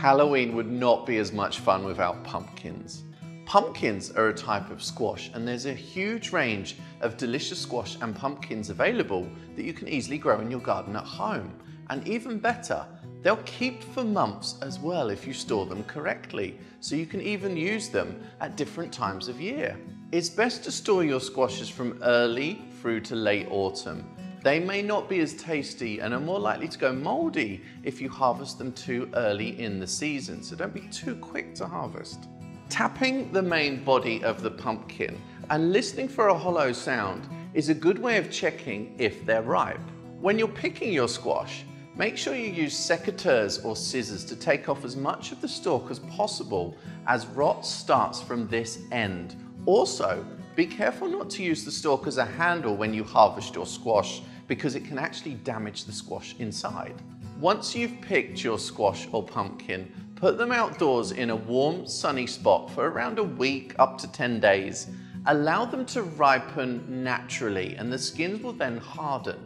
Halloween would not be as much fun without pumpkins. Pumpkins are a type of squash and there's a huge range of delicious squash and pumpkins available that you can easily grow in your garden at home. And even better, they'll keep for months as well if you store them correctly, so you can even use them at different times of year. It's best to store your squashes from early through to late autumn they may not be as tasty and are more likely to go moldy if you harvest them too early in the season, so don't be too quick to harvest. Tapping the main body of the pumpkin and listening for a hollow sound is a good way of checking if they're ripe. When you're picking your squash, make sure you use secateurs or scissors to take off as much of the stalk as possible as rot starts from this end. Also, be careful not to use the stalk as a handle when you harvest your squash because it can actually damage the squash inside. Once you've picked your squash or pumpkin, put them outdoors in a warm, sunny spot for around a week up to 10 days. Allow them to ripen naturally and the skins will then harden.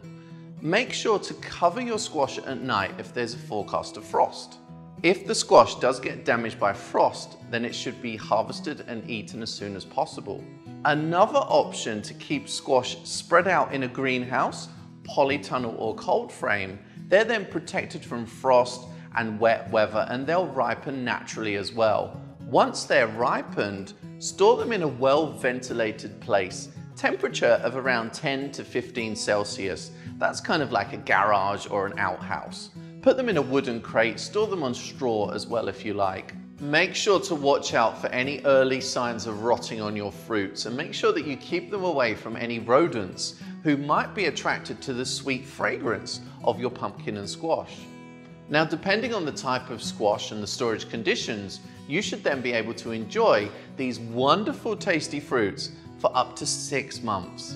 Make sure to cover your squash at night if there's a forecast of frost. If the squash does get damaged by frost, then it should be harvested and eaten as soon as possible. Another option to keep squash spread out in a greenhouse, polytunnel or cold frame, they're then protected from frost and wet weather and they'll ripen naturally as well. Once they're ripened, store them in a well ventilated place, temperature of around 10 to 15 Celsius. That's kind of like a garage or an outhouse. Put them in a wooden crate, store them on straw as well if you like. Make sure to watch out for any early signs of rotting on your fruits and make sure that you keep them away from any rodents who might be attracted to the sweet fragrance of your pumpkin and squash. Now, depending on the type of squash and the storage conditions, you should then be able to enjoy these wonderful tasty fruits for up to six months.